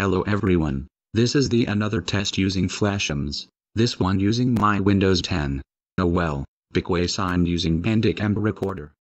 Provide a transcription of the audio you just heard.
Hello everyone, this is the another test using Flashthemes. this one using my Windows 10. Oh well, Bickway signed using Bandicam recorder.